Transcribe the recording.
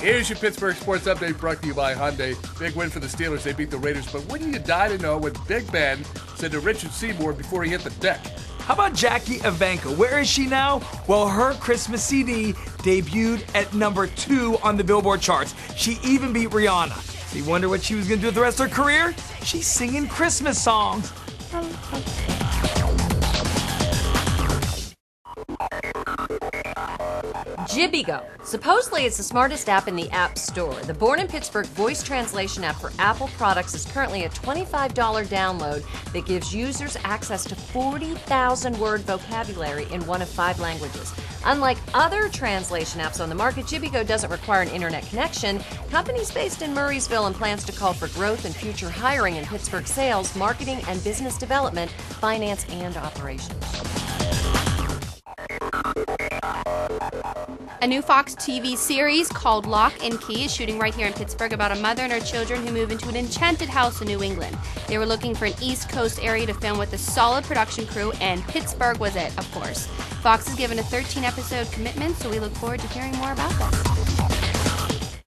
Here's your Pittsburgh Sports Update brought to you by Hyundai. Big win for the Steelers. They beat the Raiders. But wouldn't you die to know what Big Ben said to Richard Seymour before he hit the deck? How about Jackie Evancho? Where is she now? Well, her Christmas CD debuted at number two on the Billboard charts. She even beat Rihanna. So you wonder what she was going to do with the rest of her career? She's singing Christmas songs. Jibbigo. Supposedly, it's the smartest app in the App Store. The Born in Pittsburgh voice translation app for Apple products is currently a $25 download that gives users access to 40,000 word vocabulary in one of five languages. Unlike other translation apps on the market, Jibbigo doesn't require an internet connection. Companies based in Murrysville and plans to call for growth and future hiring in Pittsburgh sales, marketing, and business development, finance, and operations. A new Fox TV series called Locke and Key is shooting right here in Pittsburgh about a mother and her children who move into an enchanted house in New England. They were looking for an East Coast area to film with a solid production crew, and Pittsburgh was it, of course. Fox has given a 13 episode commitment, so we look forward to hearing more about this.